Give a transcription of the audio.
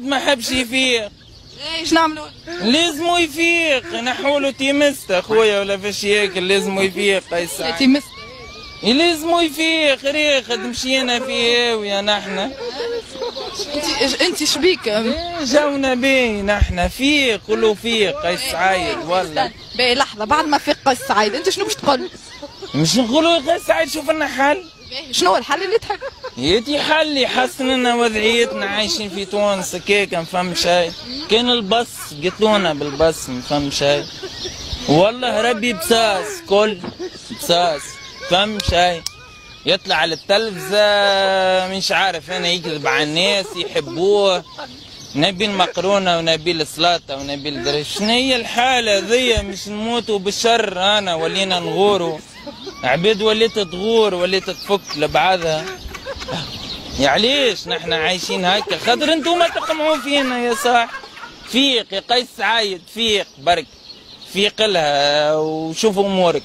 ما حبش يفيق. إيش نعملوا؟ لازمو يفيق. نحولو تيمست أخويا ولا فاش ياكل لازمو يفيق قيس سعيد انت مست لازمو يفيق. ريخد مشينا فيه ويا نحنا انت انت شبيك جونا بيه نحنا فيق قولوا فيق قيس سعيد والله. باهي لحظة بعد ما فيق قيس سعيد انت شنو باش تقول؟ مش نقولوا قيس سعيد شوف لنا حل. شنو هو الحل اللي تحب؟ يدي حل يحسن لنا وضعيتنا عايشين في تونس كيك ما فهم شيء. كان البص قتلونا بالبص ما فهم شيء. والله ربي بساس كل بساس فهم شيء. يطلع على التلفزة مش عارف أنا يكذب على الناس يحبوه. نبي المقرونة ونبي السلطة ونبي الدرش شنو هي الحالة ذي مش نموتوا بالشر أنا ولينا نغوروا عبيد وليت تغور وليت تفك لبعضها. يا علاش؟ نحن عايشين هكا. خاطر أنتم تقمعوا فينا يا صاح. فيق يا قيس سعايد فيق برك. فيق لها وشوف أمورك.